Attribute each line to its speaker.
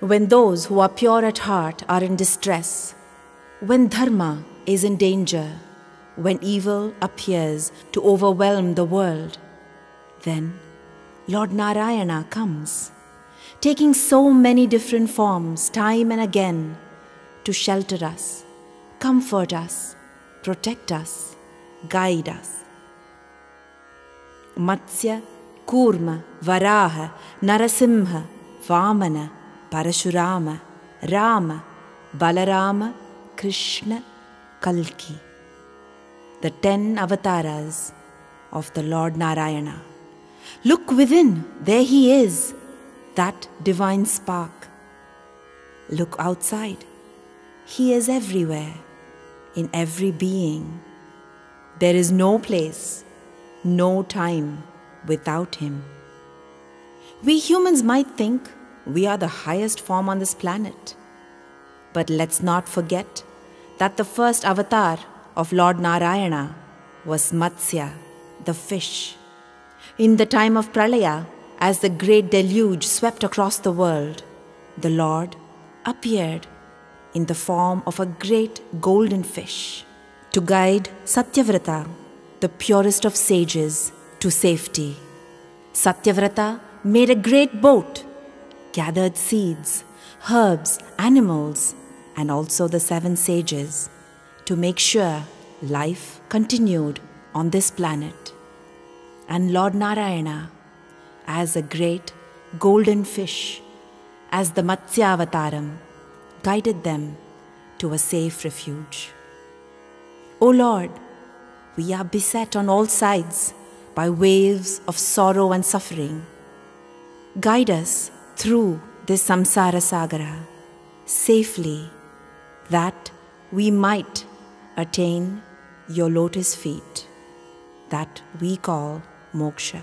Speaker 1: when those who are pure at heart are in distress, when dharma is in danger, when evil appears to overwhelm the world, then Lord Narayana comes, taking so many different forms time and again to shelter us, comfort us, protect us, guide us. Matsya, Kurma, Varaha, Narasimha, Vamana, Parashurama, Rama, Balarama, Krishna, Kalki. The ten avatars of the Lord Narayana. Look within, there he is, that divine spark. Look outside, he is everywhere, in every being. There is no place, no time without him. We humans might think we are the highest form on this planet. But let's not forget that the first avatar of Lord Narayana was Matsya, the fish. In the time of Pralaya, as the great deluge swept across the world, the Lord appeared in the form of a great golden fish to guide Satyavrata, the purest of sages, to safety. Satyavrata made a great boat, gathered seeds, herbs, animals, and also the seven sages to make sure life continued on this planet. And Lord Narayana, as a great golden fish, as the Matsyavataram, guided them to a safe refuge. O Lord, we are beset on all sides by waves of sorrow and suffering. Guide us through this samsara sagara safely that we might attain your lotus feet that we call moksha.